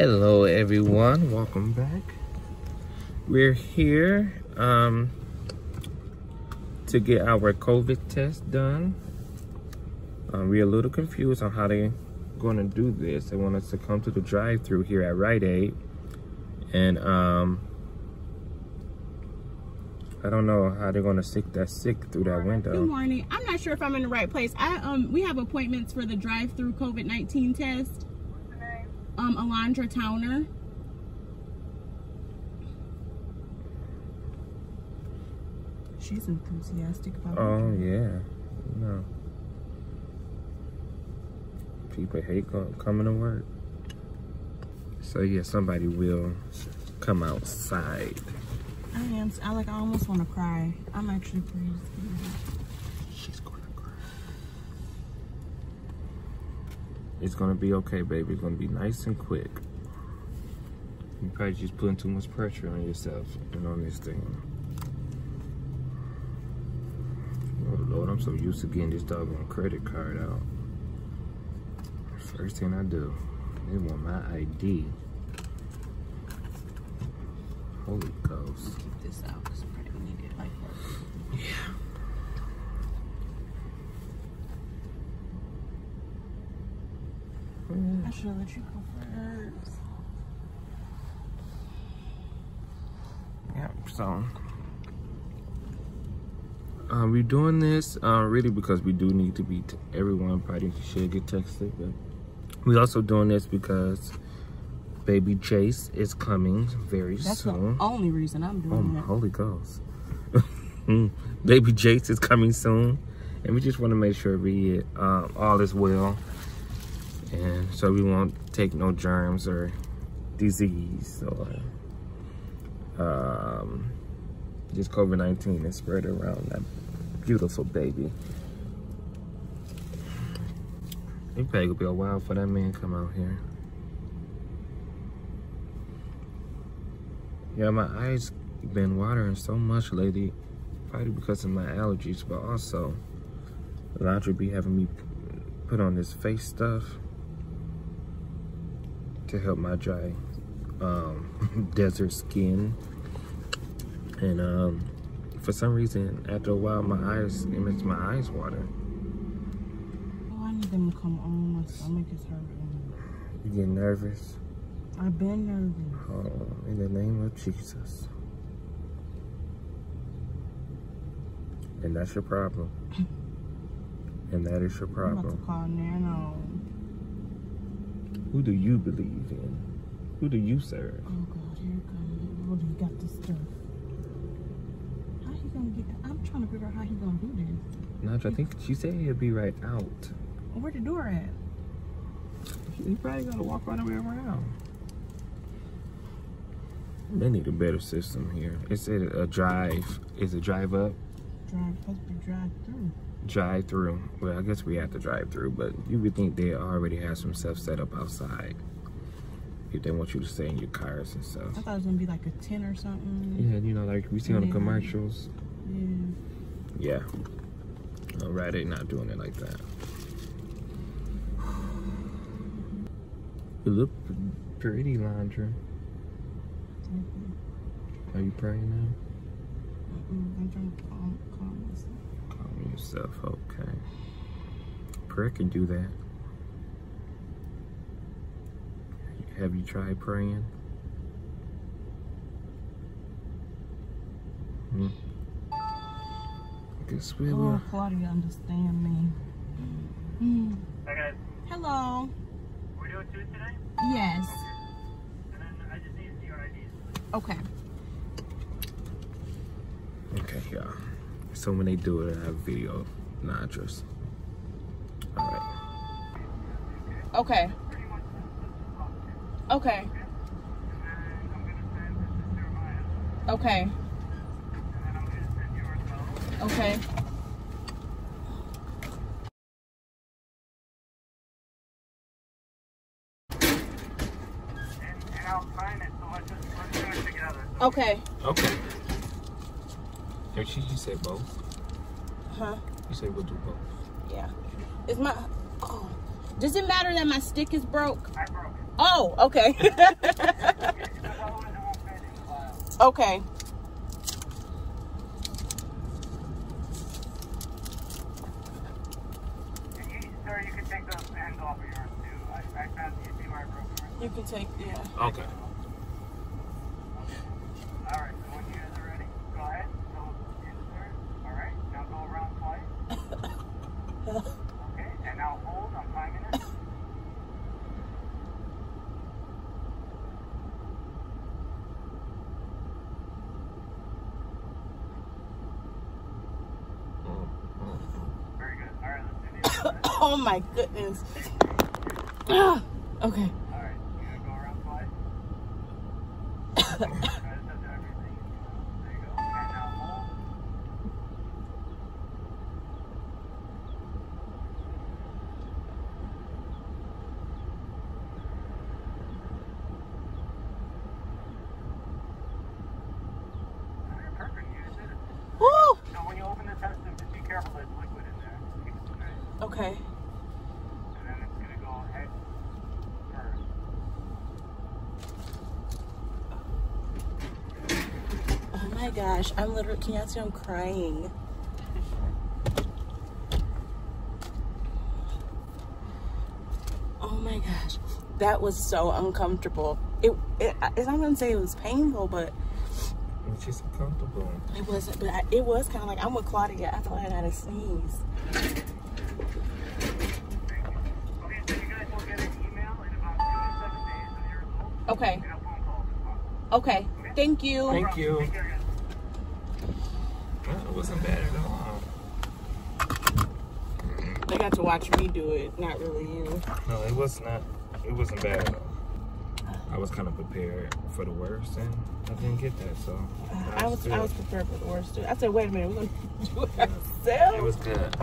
Hello everyone, welcome back. We're here um, to get our COVID test done. Um, we're a little confused on how they're going to do this. They want us to come to the drive-through here at Rite Aid, and um, I don't know how they're going to stick that stick through that window. Good morning. I'm not sure if I'm in the right place. I um we have appointments for the drive-through COVID-19 test. Um, Alondra Towner. She's enthusiastic about it. Oh yeah, no. People hate go- coming to work. So yeah, somebody will come outside. I am. I like. I almost want to cry. I'm actually pretty. She's It's gonna be okay, baby. It's gonna be nice and quick. You're probably just putting too much pressure on yourself and on this thing. Oh Lord, I'm so used to getting this dog doggone credit card out. First thing I do, they want my ID. Holy Ghost. Keep this out because gonna need it like work. Yeah. I should have let you go first. Yep, so uh, we're doing this uh, really because we do need to be, t- everyone probably should get texted. but we also doing this because baby Chase is coming very That's soon. That's the only reason I'm Oh doing my it. holy ghost. baby Chase is coming soon. And we just want to make sure we um, all is well. And so we won't take no germs or disease or um, just COVID-19 and spread around that beautiful baby. It probably gonna be a while for that man to come out here. Yeah, my eyes been watering so much lately, probably because of my allergies, but also Alondra be having me put on this face stuff to help my dry um, desert skin. And um, for some reason, after a while, my eyes, it makes my eyes water. Oh, I need them to come on. My stomach is hurting. You get nervous? I've been nervous. Oh, in the name of Jesus. And that's your problem. And that is your problem. I'm about to call Nano. Who do you believe in? Who do you serve? Oh God, here it comes. What do you got this stuff? How he gonna get? I'm trying to figure out how he gonna do this. Naj, I think she said he'll be right out. Where the door at? He probably gotta walk all the way around. They need a better system here. It a, a drive. Is it drive up? Drive, supposed to be drive through. Drive through. Well, I guess we have to drive through, but you would think they already have some stuff set up outside. If they want you to stay in your cars and stuff. I thought it was gonna be like a ten or something. Yeah, you know, like we see on the commercials. Yeah. Yeah. All right, they're not doing it like that. You look pretty, Landra. Mhm. Are you praying now? Mm-mm, I'm trying to calm, calm myself. Calm yourself, okay. Prayer can do that. Have you tried praying? Hmm. Guess we Oh. Claudia, understand me. Mm. Hi guys, Hello. we're doing two today, Yes. and then I just need to see your IDs. Okay. Okay, yeah. So when they do it, I have video, not address. All right. Okay. Okay. And then I'm gonna send this to Jeremiah, Okay. and then I'm gonna send yours well. Okay. And, and I'll sign it, so let's just, let's do it together. So Okay. Okay. Here she, you said both. Huh? You said we'll do both. Yeah. Is my oh does it matter that my stick is broke? I broke Oh, okay. okay. You can take, yeah. fit in the file. okay. And you, sir, you can take those ends off of yours too. I, I found you see where I broke yours. You can take, yeah. Okay. All right. So when you guys are ready, go ahead. So insert. All right. Now go around twice. Okay. And now hold. I'm timing it. Very good. All right. Let's do the other side. Oh my goodness. Okay. All right. Go around twice? Try to touch everything. There you go. And now hold. All right, Perfect. You just did it. Woo! Now, when you open the test just be careful there's liquid in there. Okay. Okay. And then it's gonna go head first. Oh my gosh. I'm literally, can y'all see I'm crying? Oh my gosh. That was so uncomfortable. It, it I'm not gonna say it was painful, but It's just uncomfortable. it wasn't. But I, it was kind of like I'm with Claudia. I thought I had a sneeze. Okay, so you guys will get an email in about two to seven days of your results Okay. and a phone call as well. Okay. Thank you. Thank you. Take care, guys. Well, it wasn't bad at all. They got to watch me do it, not really you. No, it was not. It wasn't bad at all. I was kind of prepared for the worst, and I didn't get that. So I was I was prepared for the worst too. I said, wait a minute, we're gonna do it It was good.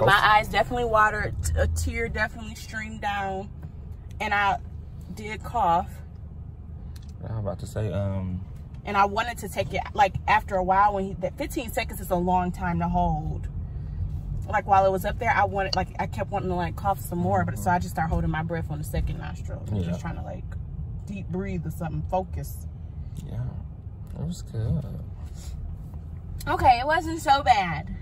My eyes definitely watered. A tear definitely streamed down, and I did cough. I was about to say, um, And I wanted to take it like after a while when he, that 15 seconds is a long time to hold. Like while it was up there, I wanted like I kept wanting to like cough some more, but so I just started holding my breath on the second nostril, Yeah. just trying to like deep breathe or something, focus. yeah, it was good. Okay, it wasn't so bad.